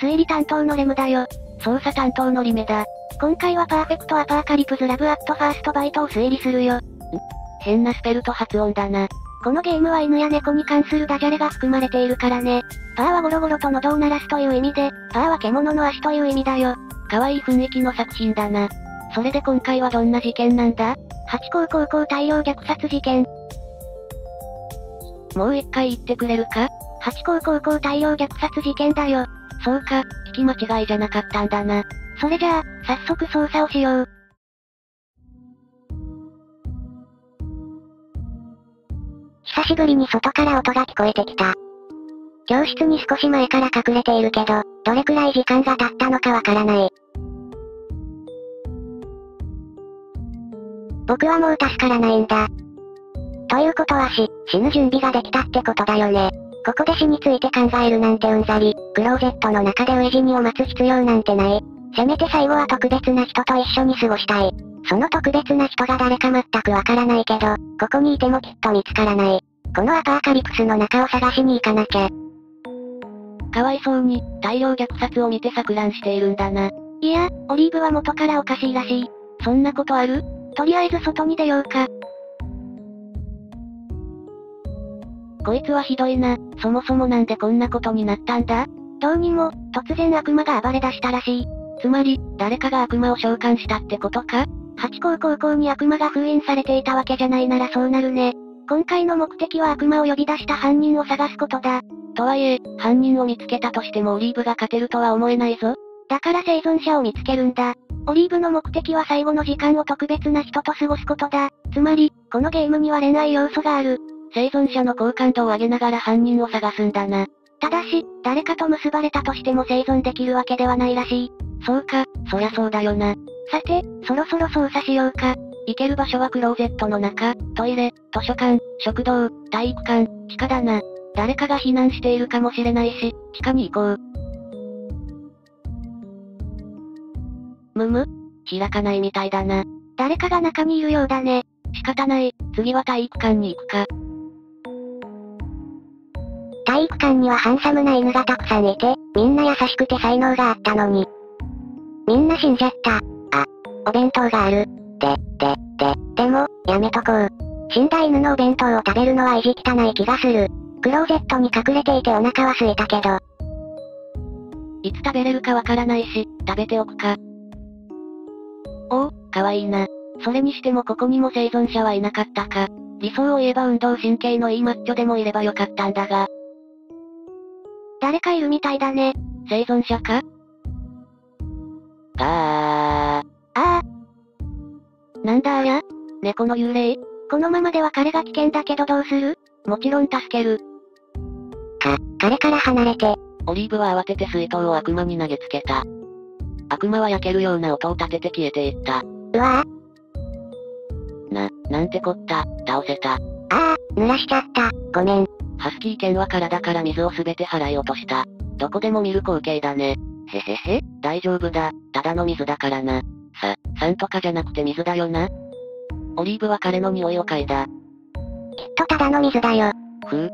推理担当のレムだよ。捜査担当のリメだ。今回は Purrfect Apawcalypse Love at Furst Bite を推理するよ。変なスペルと発音だな。このゲームは犬や猫に関するダジャレが含まれているからね。 purr はゴロゴロと喉を鳴らすという意味で、 paw は獣の足という意味だよ。可愛い雰囲気の作品だな。それで今回はどんな事件なんだ？発酵高校大量虐殺事件。もう一回言ってくれるか？八甲高校大量虐殺事件だよ。そうか、聞き間違いじゃなかったんだな。それじゃあ、早速捜査をしよう。久しぶりに外から音が聞こえてきた。教室に少し前から隠れているけど、どれくらい時間が経ったのかわからない。僕はもう助からないんだ。ということはし、死ぬ準備ができたってことだよね。ここで死について考えるなんてうんざり、クローゼットの中で飢え死にを待つ必要なんてない。せめて最後は特別な人と一緒に過ごしたい。その特別な人が誰か全くわからないけど、ここにいてもきっと見つからない。このアパーカリプスの中を探しに行かなきゃ。かわいそうに、大量虐殺を見て錯乱しているんだな。いや、オリーブは元からおかしいらしい。そんなことある？とりあえず外に出ようか。こいつはひどいな。そもそもなんでこんなことになったんだ？どうにも、突然悪魔が暴れ出したらしい。つまり、誰かが悪魔を召喚したってことか？八甲高校に悪魔が封印されていたわけじゃないならそうなるね。今回の目的は悪魔を呼び出した犯人を探すことだ。とはいえ、犯人を見つけたとしてもオリーブが勝てるとは思えないぞ。だから生存者を見つけるんだ。オリーブの目的は最後の時間を特別な人と過ごすことだ。つまり、このゲームには恋愛要素がある。生存者の好感度を上げながら犯人を探すんだな。ただし、誰かと結ばれたとしても生存できるわけではないらしい。そうか、そりゃそうだよな。さて、そろそろ操作しようか。行ける場所はクローゼットの中、トイレ、図書館、食堂、体育館、地下だな。誰かが避難しているかもしれないし、地下に行こう。むむ？開かないみたいだな。誰かが中にいるようだね。仕方ない、次は体育館に行くか。体育館にはハンサムな犬がたくさんいて、みんな優しくて才能があったのに。みんな死んじゃった。あ、お弁当がある。で、で、で、でも、やめとこう。死んだ犬のお弁当を食べるのは意地汚い気がする。クローゼットに隠れていてお腹は空いたけど。いつ食べれるかわからないし、食べておくか。おお、かわいいな。それにしてもここにも生存者はいなかったか。理想を言えば運動神経のいいマッチョでもいればよかったんだが。誰かいるみたいだね。生存者か？がー。ああ。なんだあや？猫の幽霊？このままでは彼が危険だけどどうする？もちろん助ける。か、彼から離れて。オリーブは慌てて水筒を悪魔に投げつけた。悪魔は焼けるような音を立てて消えていった。うわぁ。な、なんてこった、倒せた。ああ、濡らしちゃった、ごめん。ハスキー犬は体から水をすべて払い落とした。どこでも見る光景だね。へへへ、大丈夫だ、ただの水だからな。さ、酸とかじゃなくて水だよな。オリーブは彼の匂いを嗅いだ。きっとただの水だよ。ふう。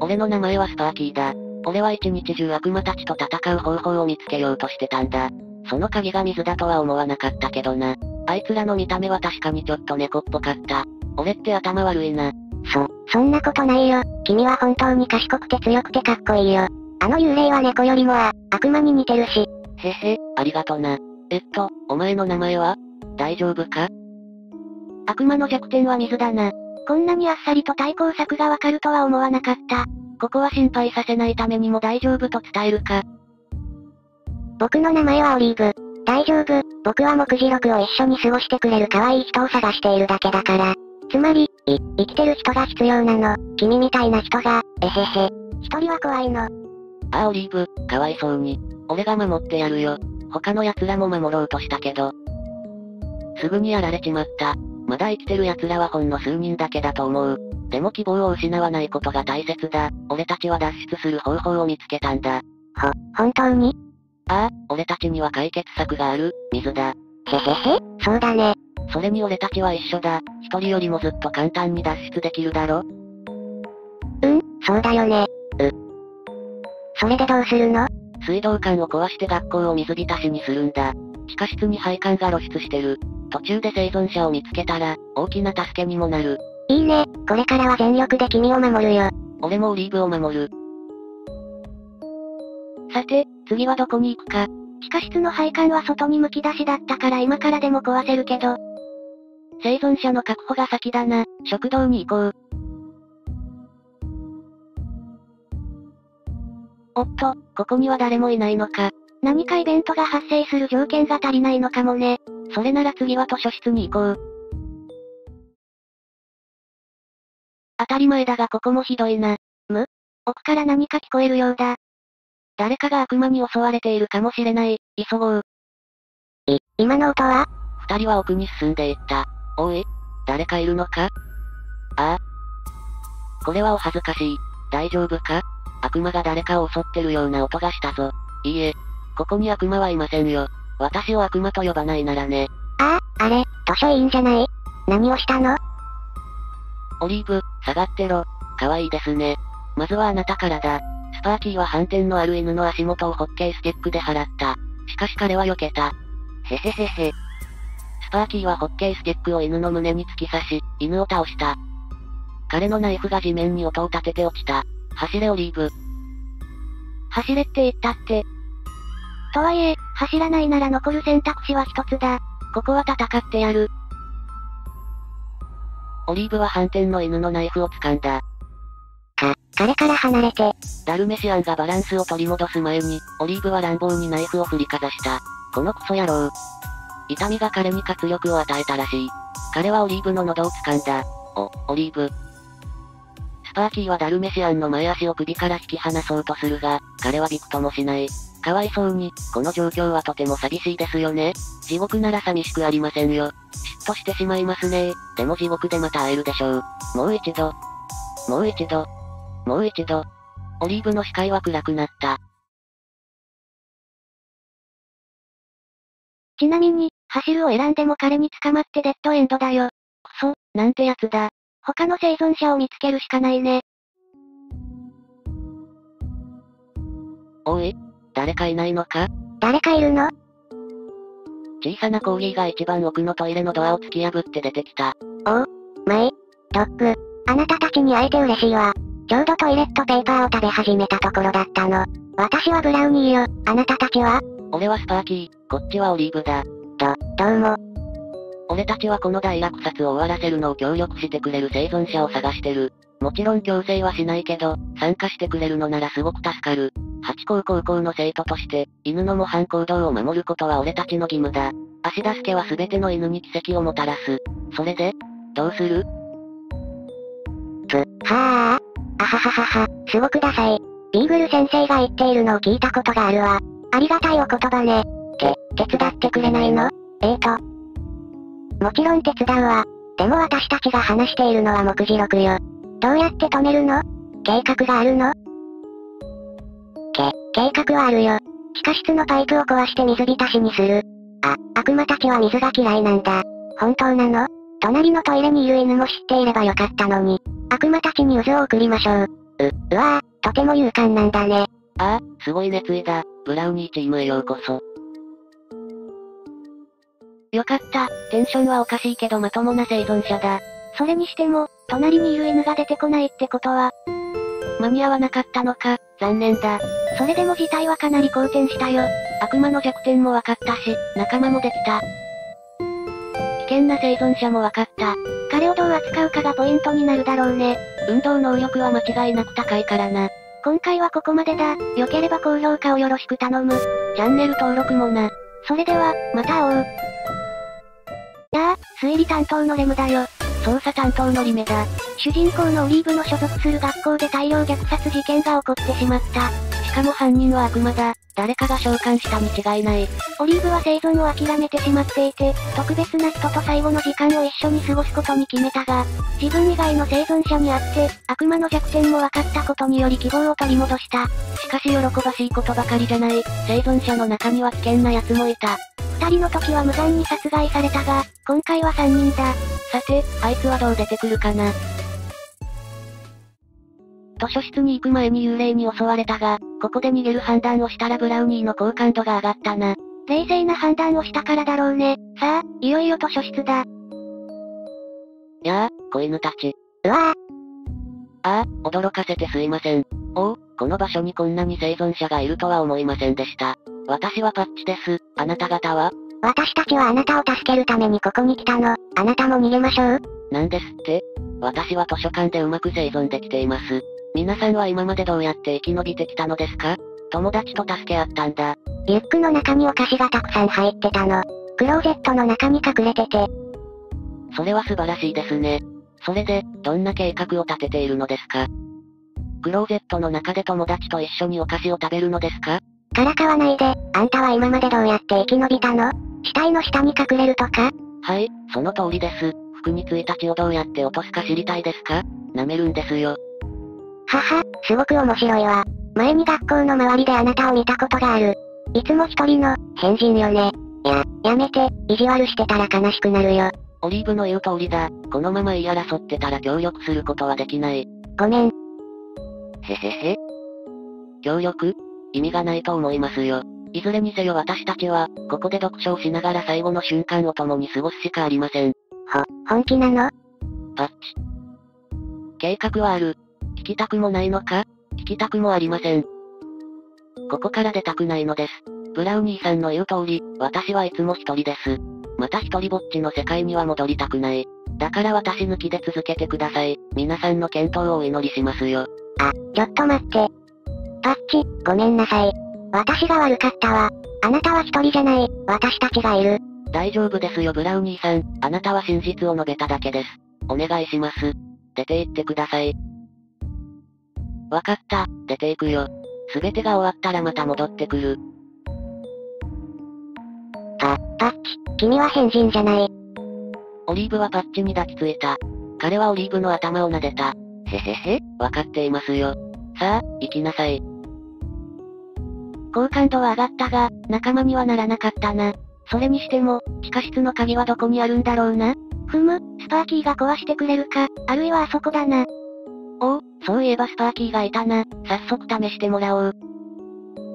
俺の名前はスパーキーだ。俺は一日中悪魔たちと戦う方法を見つけようとしてたんだ。その鍵が水だとは思わなかったけどな。あいつらの見た目は確かにちょっと猫っぽかった。俺って頭悪いな。そ、そんなことないよ。君は本当に賢くて強くてかっこいいよ。あの幽霊は猫よりもあ、悪魔に似てるし。へへ、ありがとな。えっと、お前の名前は？大丈夫か？悪魔の弱点は水だな。こんなにあっさりと対抗策がわかるとは思わなかった。ここは心配させないためにも大丈夫と伝えるか。僕の名前はオリーブ。大丈夫、僕は目次録を一緒に過ごしてくれる可愛い人を探しているだけだから。つまり、い、生きてる人が必要なの。君みたいな人が、えへへ。一人は怖いの。ああオリーブ、かわいそうに。俺が守ってやるよ。他の奴らも守ろうとしたけど。すぐにやられちまった。まだ生きてる奴らはほんの数人だけだと思う。でも希望を失わないことが大切だ。俺たちは脱出する方法を見つけたんだ。ほ、本当に？ああ、俺たちには解決策がある、水だ。へへへ、そうだね。それに俺たちは一緒だ。一人よりもずっと簡単に脱出できるだろ？うん、そうだよね。う。それでどうするの？水道管を壊して学校を水浸しにするんだ。地下室に配管が露出してる。途中で生存者を見つけたら、大きな助けにもなる。いいね、これからは全力で君を守るよ。俺もオリーブを守る。さて、次はどこに行くか。地下室の配管は外にむき出しだったから今からでも壊せるけど。生存者の確保が先だな。食堂に行こう。おっと、ここには誰もいないのか。何かイベントが発生する条件が足りないのかもね。それなら次は図書室に行こう。当たり前だがここもひどいな。む？奥から何か聞こえるようだ。誰かが悪魔に襲われているかもしれない。急ごう。い、今の音は？二人は奥に進んでいった。おい誰かいるのか？ああ。これはお恥ずかしい。大丈夫か？悪魔が誰かを襲ってるような音がしたぞ。いいえ。ここに悪魔はいませんよ。私を悪魔と呼ばないならね。ああ、あれ、図書委員じゃない？何をしたの？オリーブ、下がってろ。可愛いですね。まずはあなたからだ。スパーキーは反転のある犬の足元をホッケースティックで払った。しかし彼は避けた。へへへへ。スパーキーはホッケースティックを犬の胸に突き刺し、犬を倒した。彼のナイフが地面に音を立てて落ちた。走れオリーブ。走れって言ったって。とはいえ、走らないなら残る選択肢は一つだ。ここは戦ってやる。オリーブは反転の犬のナイフを掴んだ。か、彼から離れて。ダルメシアンがバランスを取り戻す前に、オリーブは乱暴にナイフを振りかざした。このクソ野郎。痛みが彼に活力を与えたらしい。彼はオリーブの喉を掴んだ。お、オリーブ。スパーキーはダルメシアンの前足を首から引き離そうとするが、彼はびくともしない。かわいそうに、この状況はとても寂しいですよね。地獄なら寂しくありませんよ。嫉妬してしまいますねでも地獄でまた会えるでしょう。もう一度。もう一度。もう一度。オリーブの視界は暗くなった。ちなみに、走るを選んでも彼に捕まってデッドエンドだよ。くそ、なんてやつだ。他の生存者を見つけるしかないね。おい、誰かいないのか？誰かいるの？小さなコーギーが一番奥のトイレのドアを突き破って出てきた。おう、マイ、ドッグ、あなたたちに会えて嬉しいわ。ちょうどトイレットペーパーを食べ始めたところだったの。私はブラウニーよ、あなたたちは？俺はスパーキー、こっちはオリーブだ。ど、どうも。俺たちはこの大落札を終わらせるのを協力してくれる生存者を探してる。もちろん強制はしないけど、参加してくれるのならすごく助かる。八高高校の生徒として、犬の模範行動を守ることは俺たちの義務だ。足助けは全ての犬に奇跡をもたらす。それで、どうする？つ、はあ、あはははは、すごくダサい。ビーグル先生が言っているのを聞いたことがあるわ。ありがたいお言葉ね。手伝ってくれないの？えーと。もちろん手伝うわ。でも私たちが話しているのは目次録よ。どうやって止めるの？計画があるの？け、計画はあるよ。地下室のパイプを壊して水浸しにする。あ、悪魔たちは水が嫌いなんだ。本当なの？隣のトイレにいる犬も知っていればよかったのに。悪魔たちに渦を送りましょう。う、うわぁ、とても勇敢なんだね。ああ、すごい熱意だ。ブラウニーチームへようこそ。よかった、テンションはおかしいけどまともな生存者だ。それにしても、隣にいる犬が出てこないってことは、間に合わなかったのか、残念だ。それでも事態はかなり好転したよ。悪魔の弱点も分かったし、仲間もできた。危険な生存者も分かった。彼をどう扱うかがポイントになるだろうね。運動能力は間違いなく高いからな。今回はここまでだ。良ければ高評価をよろしく頼む。チャンネル登録もな。それでは、また会おう。やあ、推理担当のレムだよ。捜査担当のリメだ。主人公のオリーブの所属する学校で大量虐殺事件が起こってしまった。しかも犯人は悪魔だ。誰かが召喚したに違いない。オリーブは生存を諦めてしまっていて、特別な人と最後の時間を一緒に過ごすことに決めたが、自分以外の生存者に会って、悪魔の弱点も分かったことにより希望を取り戻した。しかし喜ばしいことばかりじゃない。生存者の中には危険な奴もいた。二人の時は無残に殺害されたが、今回は三人だ。さて、あいつはどう出てくるかな。図書室に行く前に幽霊に襲われたが、ここで逃げる判断をしたらブラウニーの好感度が上がったな。冷静な判断をしたからだろうね。さあ、いよいよ図書室だ。やあ、子犬たち。うわああ、驚かせてすいません。おお、この場所にこんなに生存者がいるとは思いませんでした。私はパッチです。あなた方は？私たちはあなたを助けるためにここに来たの。あなたも逃げましょう。なんですって？私は図書館でうまく生存できています。皆さんは今までどうやって生き延びてきたのですか？友達と助け合ったんだ。リュックの中にお菓子がたくさん入ってたの。クローゼットの中に隠れてて。それは素晴らしいですね。それで、どんな計画を立てているのですか？クローゼットの中で友達と一緒にお菓子を食べるのですか？からかわないで、あんたは今までどうやって生き延びたの？死体の下に隠れるとか？はい、その通りです。服についた血をどうやって落とすか知りたいですか？舐めるんですよ。はは、すごく面白いわ。前に学校の周りであなたを見たことがある。いつも一人の、変人よね。や、やめて、意地悪してたら悲しくなるよ。オリーブの言う通りだ。このまま言い争ってたら協力することはできない。ごめん。へへへ。協力？意味がないと思いますよ。いずれにせよ私たちは、ここで読書をしながら最後の瞬間を共に過ごすしかありません。ほ、本気なの？パッチ。計画はある。聞きたくもないのか？聞きたくもありません。ここから出たくないのです。ブラウニーさんの言う通り、私はいつも一人です。また一人ぼっちの世界には戻りたくない。だから私抜きで続けてください。皆さんの健闘をお祈りしますよ。あ、ちょっと待って。パッチ、ごめんなさい。私が悪かったわ。あなたは一人じゃない、私たちがいる。大丈夫ですよブラウニーさん。あなたは真実を述べただけです。お願いします。出て行ってください。わかった、出て行くよ。すべてが終わったらまた戻ってくる。パ、パッチ、君は変人じゃない。オリーブはパッチに抱きついた。彼はオリーブの頭を撫でた。へへへ、わかっていますよ。さあ、行きなさい。好感度は上がったが、仲間にはならなかったな。それにしても、地下室の鍵はどこにあるんだろうな？ふむ、スパーキーが壊してくれるか、あるいはあそこだな。おお、そういえばスパーキーがいたな。早速試してもらおう。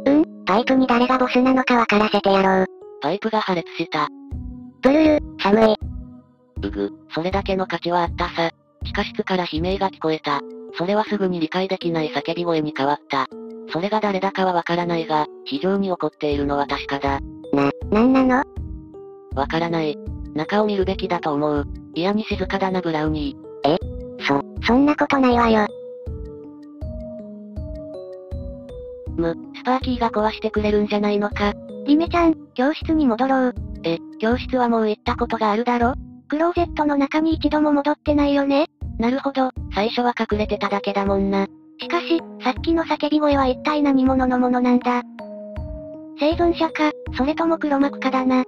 うん、パイプに誰がボスなのかわからせてやろう。パイプが破裂した。ブルル、寒い。うぐ、それだけの価値はあったさ。地下室から悲鳴が聞こえた。それはすぐに理解できない叫び声に変わった。それが誰だかはわからないが、非常に怒っているのは確かだ。な、なんなの？わからない。中を見るべきだと思う。嫌に静かだなブラウニー。そ、そんなことないわよ。む、スパーキーが壊してくれるんじゃないのか。リメちゃん、教室に戻ろう。え、教室はもう行ったことがあるだろ？クローゼットの中に一度も戻ってないよね？なるほど、最初は隠れてただけだもんな。しかし、さっきの叫び声は一体何者のものなんだ？生存者か、それとも黒幕かだな。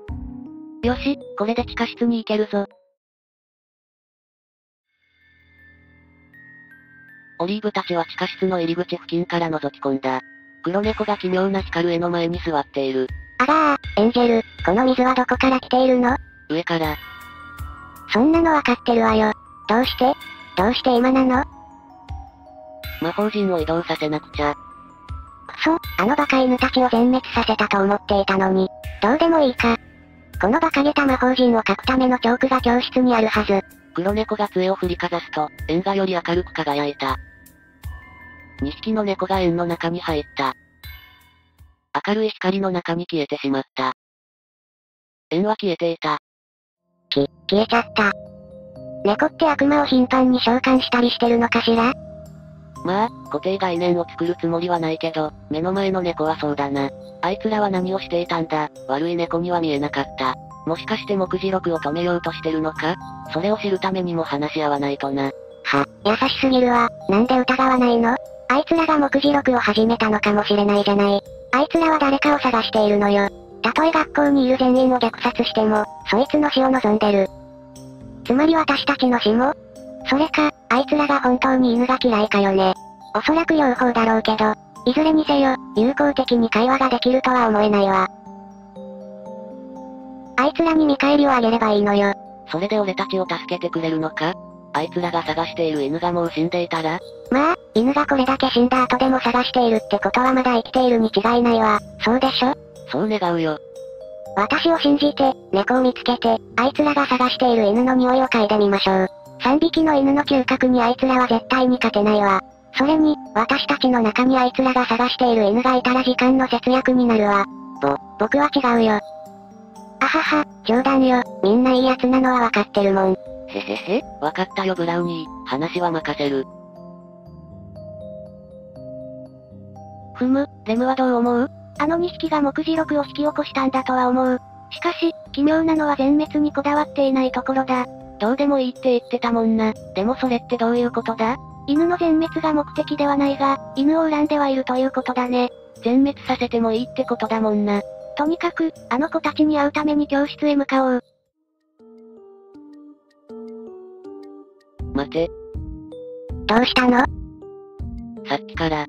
よし、これで地下室に行けるぞ。オリーブたちは地下室の入り口付近から覗き込んだ。黒猫が奇妙な光る絵の前に座っている。あらー、エンジェル、この水はどこから来ているの？上から、そんなのわかってるわよ。どうして？どうして今なの？魔法陣を移動させなくちゃ。くそ、あのバカ犬たちを全滅させたと思っていたのに。どうでもいいか。この馬鹿げた魔法陣を書くためのチョークが教室にあるはず。黒猫が杖を振りかざすと、円がより明るく輝いた。2匹の猫が円の中に入った。明るい光の中に消えてしまった。円は消えていた。き、消えちゃった。猫って悪魔を頻繁に召喚したりしてるのかしら？まあ、固定概念を作るつもりはないけど、目の前の猫はそうだな。あいつらは何をしていたんだ、悪い猫には見えなかった。もしかして目次録を止めようとしてるのか？それを知るためにも話し合わないとな。は、優しすぎるわ。なんで疑わないの？あいつらが目次録を始めたのかもしれないじゃない。あいつらは誰かを探しているのよ。たとえ学校にいる全員を虐殺しても、そいつの死を望んでる。つまり私たちの死もそれか、あいつらが本当に犬が嫌いかよね。おそらく両方だろうけど、いずれにせよ、友好的に会話ができるとは思えないわ。あいつらに見返りをあげればいいのよ。それで俺たちを助けてくれるのか？あいつらが探している犬がもう死んでいたら？まあ、犬がこれだけ死んだ後でも探しているってことはまだ生きているに違いないわ。そうでしょ？そう願うよ。私を信じて、猫を見つけて、あいつらが探している犬の匂いを嗅いでみましょう。3匹の犬の嗅覚にあいつらは絶対に勝てないわ。それに、私たちの中にあいつらが探している犬がいたら時間の節約になるわ。ぼ、僕は違うよ。あはは、冗談よ。みんないい奴なのはわかってるもん。へへへ、わかったよブラウニー。話は任せる。ふむ、レムはどう思う？あの2匹が目次録を引き起こしたんだとは思う。しかし、奇妙なのは全滅にこだわっていないところだ。どうでもいいって言ってたもんな。でもそれってどういうことだ？犬の全滅が目的ではないが、犬を恨んではいるということだね。全滅させてもいいってことだもんな。とにかく、あの子たちに会うために教室へ向かおう。待て。どうしたの？さっきから、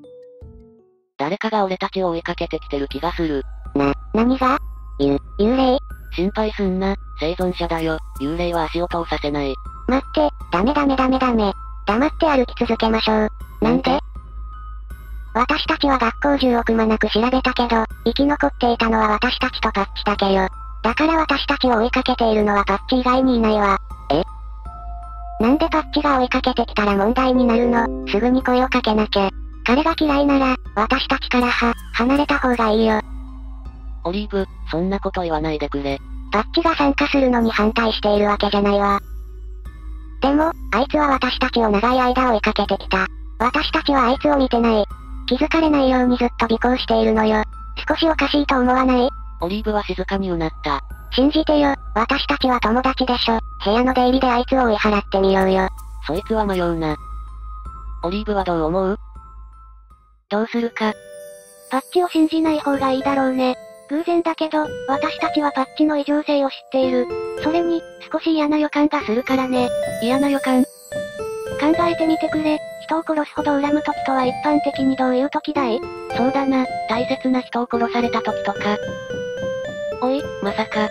誰かが俺たちを追いかけてきてる気がする。な、何が？ゆ、幽霊？心配すんな、生存者だよ。幽霊は足を通させない。待って、ダメダメダメダメ。黙って歩き続けましょう。なんで？私たちは学校中をくまなく調べたけど、生き残っていたのは私たちとパッチだけよ。だから私たちを追いかけているのはパッチ以外にいないわ。え？なんでパッチが追いかけてきたら問題になるの？すぐに声をかけなきゃ。彼が嫌いなら、私たちからは、離れた方がいいよ。オリーブ、そんなこと言わないでくれ。パッチが参加するのに反対しているわけじゃないわ。でも、あいつは私たちを長い間追いかけてきた。私たちはあいつを見てない。気づかれないようにずっと尾行しているのよ。少しおかしいと思わない？オリーブは静かにうなった。信じてよ、私たちは友達でしょ。部屋の出入りであいつを追い払ってみようよ。そいつは迷うな。オリーブはどう思う？どうするか。パッチを信じない方がいいだろうね。偶然だけど、私たちはパッチの異常性を知っている。それに、少し嫌な予感がするからね。嫌な予感考えてみてくれ。人を殺すほど恨む時とは一般的にどういう時だい？そうだな、大切な人を殺された時とか。おい、まさか。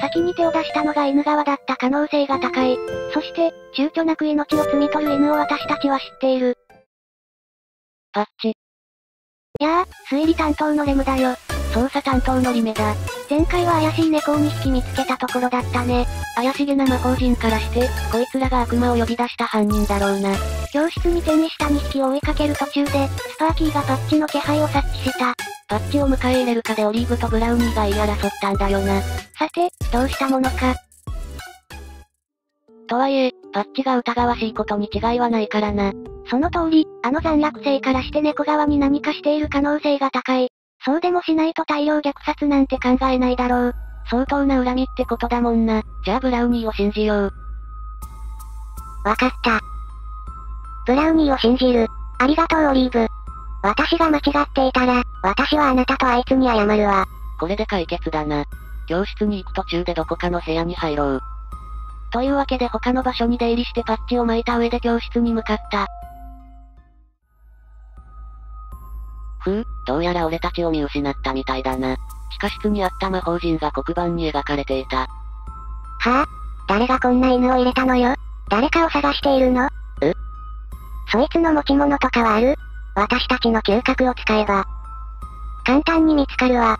先に手を出したのが犬側だった可能性が高い。そして、躊躇なく命を摘み取る犬を私たちは知っている。パッチ。やあ、推理担当のレムだよ。捜査担当のリメだ。前回は怪しい猫を2匹見つけたところだったね。怪しげな魔法陣からして、こいつらが悪魔を呼び出した犯人だろうな。教室に転移した2匹を追いかける途中で、スパーキーがパッチの気配を察知した。パッチを迎え入れるかでオリーブとブラウニーが言い争ったんだよな。さて、どうしたものか。とはいえ、パッチが疑わしいことに違いはないからな。その通り、あの残落性からして猫側に何かしている可能性が高い。そうでもしないと大量虐殺なんて考えないだろう。相当な恨みってことだもんな。じゃあブラウニーを信じよう。わかった。ブラウニーを信じる。ありがとうオリーブ。私が間違っていたら、私はあなたとあいつに謝るわ。これで解決だな。教室に行く途中でどこかの部屋に入ろう。というわけで他の場所に出入りしてパッチを巻いた上で教室に向かった。ふう、どうやら俺たちを見失ったみたいだな。地下室にあった魔法陣が黒板に描かれていた。はぁ、あ、誰がこんな犬を入れたのよ？誰かを探しているの？うそいつの持ち物とかはある？私たちの嗅覚を使えば。簡単に見つかるわ。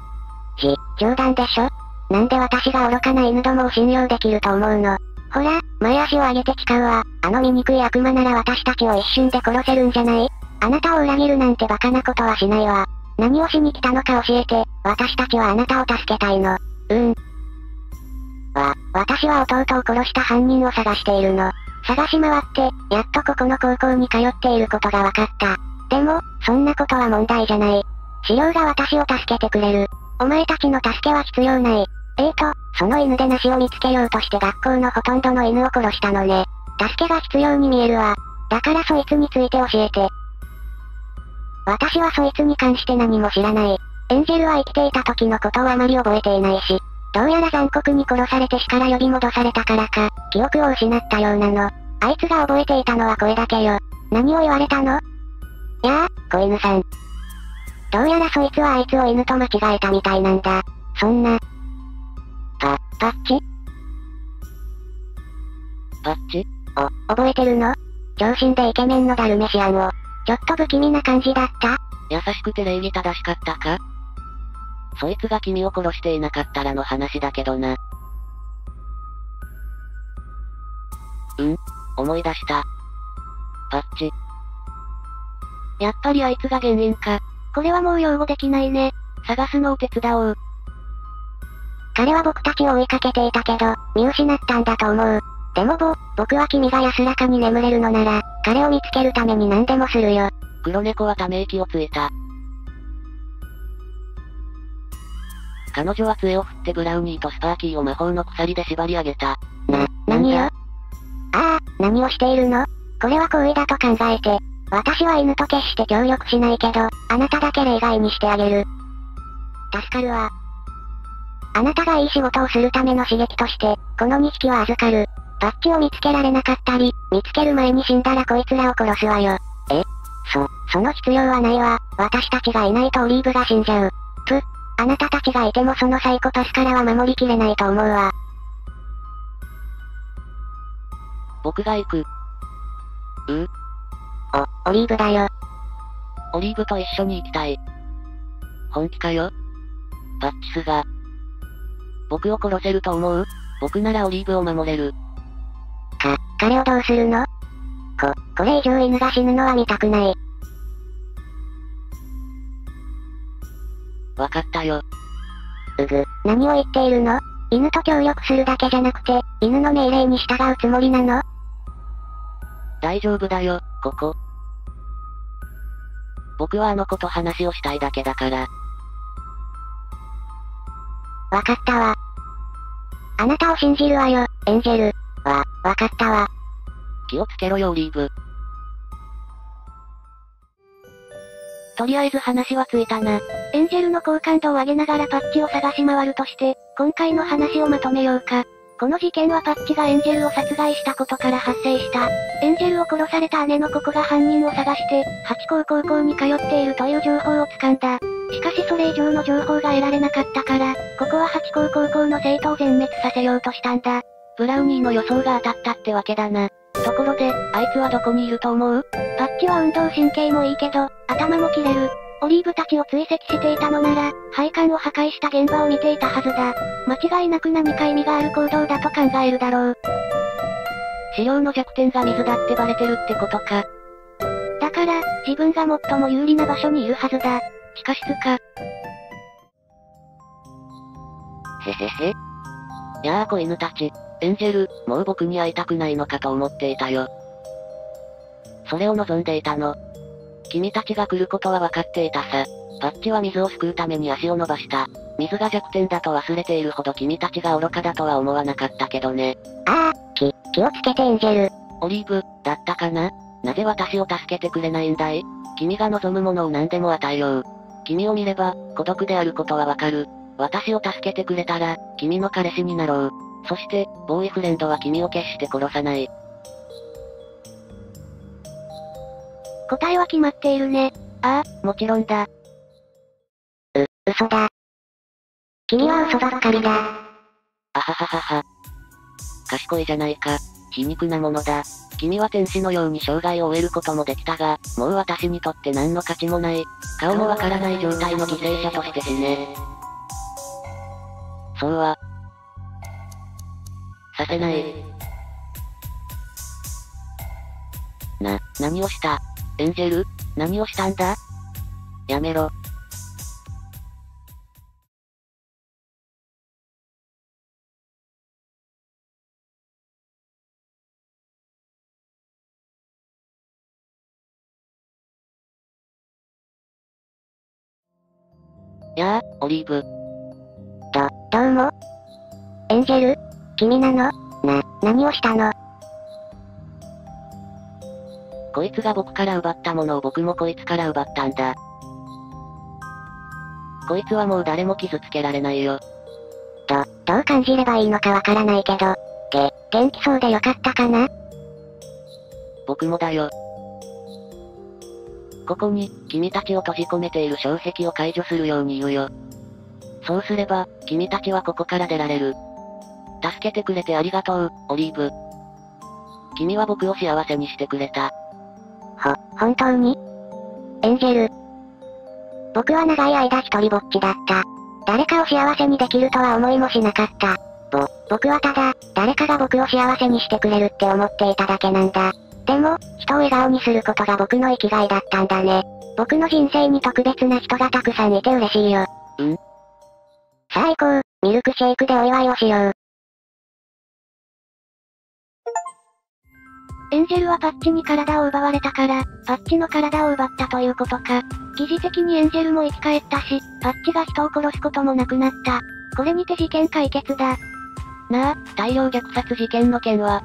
じ、冗談でしょなんで私が愚かな犬どもを信用できると思うの？ほら、前足を上げて誓うわ。あの醜い悪魔なら私たちを一瞬で殺せるんじゃない？あなたを裏切るなんてバカなことはしないわ。何をしに来たのか教えて、私たちはあなたを助けたいの。うん。わ、私は弟を殺した犯人を探しているの。探し回って、やっとここの高校に通っていることが分かった。でも、そんなことは問題じゃない。資料が私を助けてくれる。お前たちの助けは必要ない。えーと、その犬で梨を見つけようとして学校のほとんどの犬を殺したのね。助けが必要に見えるわ。だからそいつについて教えて。私はそいつに関して何も知らない。エンジェルは生きていた時のことをあまり覚えていないし、どうやら残酷に殺されて死から呼び戻されたからか、記憶を失ったようなの。あいつが覚えていたのは声だけよ。何を言われたの？やあ、子犬さん。どうやらそいつはあいつを犬と間違えたみたいなんだ。そんな。パ、パッチパッチお、覚えてるの？長身でイケメンのダルメシアンを。ちょっと不気味な感じだった優しくて礼儀正しかったか？そいつが君を殺していなかったらの話だけどな。うん？思い出した。パッチ。やっぱりあいつが原因か。これはもう擁護できないね。探すのを手伝おう。彼は僕たちを追いかけていたけど、見失ったんだと思う。でもぼ、僕は君が安らかに眠れるのなら、彼を見つけるために何でもするよ。黒猫はため息をついた。彼女は杖を振ってブラウニーとスパーキーを魔法の鎖で縛り上げた。な、何よ？ああ、何をしているの？これは行為だと考えて。私は犬と決して協力しないけど、あなただけ例外にしてあげる。助かるわ。あなたがいい仕事をするための刺激として、この2匹は預かる。パッチを見つけられなかったり、見つける前に死んだらこいつらを殺すわよ。え？そ、その必要はないわ。私たちがいないとオリーブが死んじゃう。ぷ、あなたたちがいてもそのサイコパスからは守りきれないと思うわ。僕が行く。う？うお、オリーブだよ。オリーブと一緒に行きたい。本気かよ？パッチスが。僕を殺せると思う？僕ならオリーブを守れる。か、彼をどうするの？こ、これ以上犬が死ぬのは見たくない。わかったよ。うぐ、何を言っているの？犬と協力するだけじゃなくて、犬の命令に従うつもりなの？大丈夫だよ、ここ。僕はあの子と話をしたいだけだから。わかったわ。あなたを信じるわよ、エンジェル。わ、わかったわ。気をつけろよオリーブ。とりあえず話はついたな。エンジェルの好感度を上げながらパッチを探し回るとして、今回の話をまとめようか。この事件はパッチがエンジェルを殺害したことから発生した。エンジェルを殺された姉のココが犯人を探して、ハチ公高校に通っているという情報を掴んだ。しかしそれ以上の情報が得られなかったから、ここはハチ公高校の生徒を全滅させようとしたんだ。ブラウニーの予想が当たったってわけだな。ところで、あいつはどこにいると思う？パッチは運動神経もいいけど、頭も切れる。オリーブたちを追跡していたのなら、配管を破壊した現場を見ていたはずだ。間違いなく何か意味がある行動だと考えるだろう。資料の弱点が水だってバレてるってことか。だから、自分が最も有利な場所にいるはずだ。地下室か。へへへ。やあ子犬たち、エンジェル、もう僕に会いたくないのかと思っていたよ。それを望んでいたの。君たちが来ることは分かっていたさ。パッチは水を救うために足を伸ばした。水が弱点だと忘れているほど君たちが愚かだとは思わなかったけどね。ああ、気、気をつけてエンジェル。オリーブ、だったかな？なぜ私を助けてくれないんだい？君が望むものを何でも与えよう。君を見れば、孤独であることはわかる。私を助けてくれたら、君の彼氏になろう。そして、ボーイフレンドは君を決して殺さない。答えは決まっているね。ああ、もちろんだ。う、嘘だ。君は嘘ばっかりだ。あはははは。賢いじゃないか。皮肉なものだ。君は天使のように生涯を終えることもできたが、もう私にとって何の価値もない。顔もわからない状態の犠牲者として死ね。そうは。させない。な、何をした？エンジェル？何をしたんだ？やめろ。やあ、オリーブ。ど、どうも。エンジェル？君なの？な、何をしたの？こいつが僕から奪ったものを僕もこいつから奪ったんだ。こいつはもう誰も傷つけられないよ。ど、どう感じればいいのかわからないけど、げ、元気そうでよかったかな？僕もだよ。ここに、君たちを閉じ込めている障壁を解除するように言うよ。そうすれば、君たちはここから出られる。助けてくれてありがとう、オリーブ。君は僕を幸せにしてくれた。ほ、本当に？エンジェル。僕は長い間一人ぼっちだった。誰かを幸せにできるとは思いもしなかった。ぼ、僕はただ、誰かが僕を幸せにしてくれるって思っていただけなんだ。でも、人を笑顔にすることが僕の生きがいだったんだね。僕の人生に特別な人がたくさんいて嬉しいよ。うんさあ行こう、ミルクシェイクでお祝いをしよう。エンジェルはパッチに体を奪われたから、パッチの体を奪ったということか。疑似的にエンジェルも生き返ったし、パッチが人を殺すこともなくなった。これにて事件解決だ。なあ、大量虐殺事件の件は？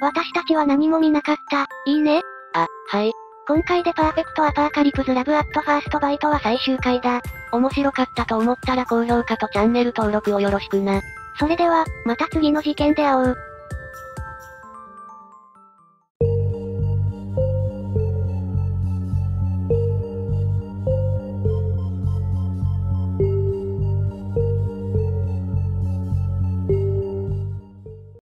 私たちは何も見なかった、いいね？あ、はい。今回で Purrfect Apawcalypse Love at Furst Bite は最終回だ。面白かったと思ったら高評価とチャンネル登録をよろしくな。それでは、また次の事件で会おう。